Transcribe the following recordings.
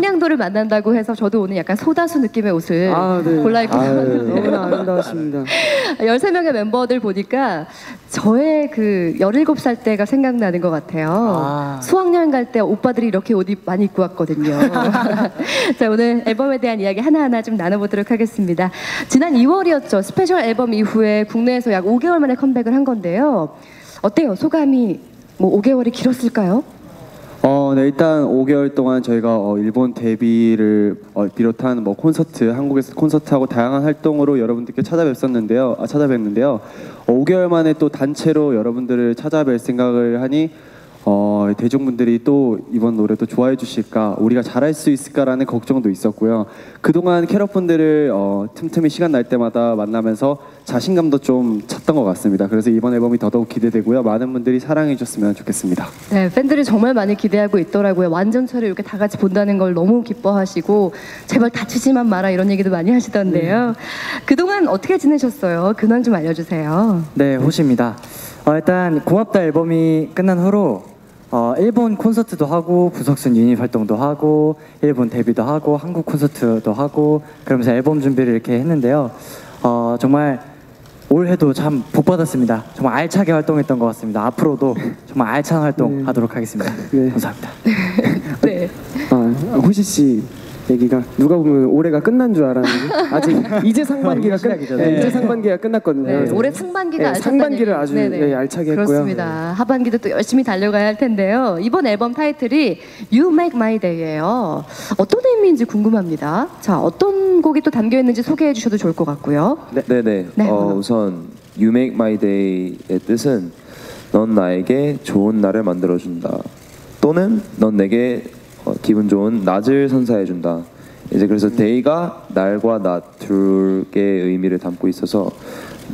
청량돌을 만난다고 해서 저도 오늘 약간 소다수 느낌의 옷을 아, 네. 골라 입고 아유, 너무나 아름다우십니다. 13명의 멤버들 보니까 저의 그 17살 때가 생각나는 것 같아요. 아. 수학여행 갈 때 오빠들이 이렇게 옷 입- 많이 입고 왔거든요. 자, 오늘 앨범에 대한 이야기 하나하나 좀 나눠보도록 하겠습니다. 지난 2월이었죠. 스페셜 앨범 이후에 국내에서 약 5개월 만에 컴백을 한 건데요. 어때요? 소감이 뭐 5개월이 길었을까요? 어, 네, 일단 5개월 동안 저희가 어, 일본 데뷔를 어, 비롯한 뭐 콘서트, 한국에서 콘서트하고 다양한 활동으로 여러분들께 찾아뵙었는데요. 아, 찾아뵙는데요. 어, 5개월 만에 또 단체로 여러분들을 찾아뵐 생각을 하니 어, 대중분들이 또 이번 노래도 좋아해 주실까, 우리가 잘할 수 있을까라는 걱정도 있었고요. 그동안 캐럿분들을 어, 틈틈이 시간 날 때마다 만나면서 자신감도 좀 찾던 것 같습니다. 그래서 이번 앨범이 더더욱 기대되고요. 많은 분들이 사랑해 주셨으면 좋겠습니다. 네, 팬들이 정말 많이 기대하고 있더라고요. 완전체를 이렇게 다 같이 본다는 걸 너무 기뻐하시고 제발 다치지만 마라 이런 얘기도 많이 하시던데요. 그동안 어떻게 지내셨어요? 근황 좀 알려주세요. 네, 호시입니다. 어, 일단 고맙다 앨범이 끝난 후로 어, 일본 콘서트도 하고 부석순 유닛 활동도 하고 일본 데뷔도 하고 한국 콘서트도 하고 그러면서 앨범 준비를 이렇게 했는데요. 어, 정말 올해도 참 복 받았습니다. 정말 알차게 활동했던 것 같습니다. 앞으로도 정말 알찬 활동 하도록 하겠습니다. 네. 감사합니다. 네. 아, 호시 씨 얘기가 누가 보면 올해가 끝난 줄 알았는데 아직 이제 상반기가 끝, 시작이죠. 네, 네. 이제 상반기가 끝났거든요. 네, 올해 상반기가 네, 알찼다는 상반기를. 아주 네네. 네, 알차게 했고요. 그렇습니다. 하반기도 또 열심히 달려가야 할 텐데요. 이번 앨범 타이틀이 You Make My Day예요. 어떤 의미인지 궁금합니다. 자, 어떤 곡이 또 담겨 있는지 소개해 주셔도 좋을 것 같고요. 네, 네. 네, 어, 하나. 우선 You Make My Day의 뜻은 넌 나에게 좋은 날을 만들어 준다. 또는 넌 내게 어, 기분 좋은 낮을 선사해 준다. 이제 그래서 데이가 날과 낮 둘의 의미를 담고 있어서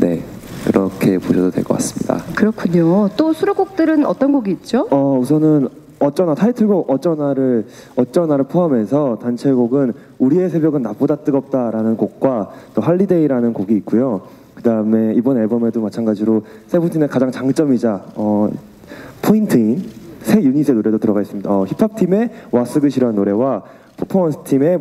네 그렇게 보셔도 될 것 같습니다. 그렇군요. 또 수록곡들은 어떤 곡이 있죠? 어 우선은 어쩌나 타이틀곡 어쩌나를 어쩌나를 포함해서 단체곡은 우리의 새벽은 나보다 뜨겁다라는 곡과 또 Holiday라는 곡이 있고요. 그다음에 이번 앨범에도 마찬가지로 세븐틴의 가장 장점이자 어, 포인트인 세 유닛의 노래도 들어가 있습니다. 어, 힙합 팀의 What's Good이라는 노래와 퍼포먼스 팀의